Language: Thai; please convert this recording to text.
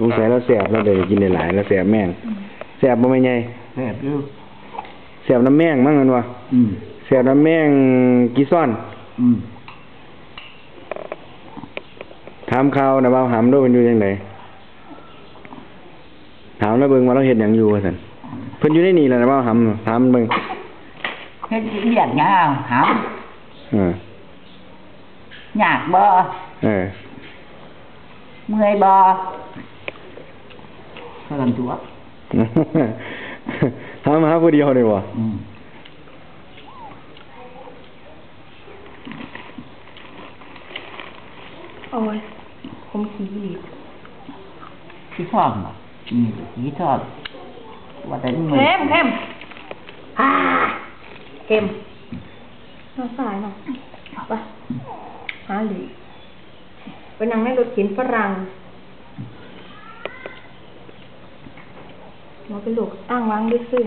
สงสัยเราแสบเราเดี๋ยวกินได้หลายเราแสบแม่งแสบบ่แม่นไงแซ่บอยู่แสบน้ำแม่งมั้งมันวะอืมแสบน้ำแม่งกี่ซ่อนอืมถามข่าวนะว่าหามโดมันอยู่จังไดถามแล้วเบิ่งว่าเราเฮ็ดหยังอยู่ว่าซั่นเพิ่นอยู่ในนี่แหละนะว่าหามถามเบิ่งเฮ็ดเรียกหยังหามเอออยากบ่เออเมื่อยบ่ เท่านั้นตัวถามหาผู้เดียวได้บ่อืมโอ้ยผมขี้อีกที่ชอบบ่อืมที่ชอบว่าแต่นี่มึงเข้มเข้มอ่าเข้มน้าสายเนาะไปหาหลีไปนั่งในรถเข็นฝรั่ง เราเป็นลูกอ้างว้างด้วยซึ่ง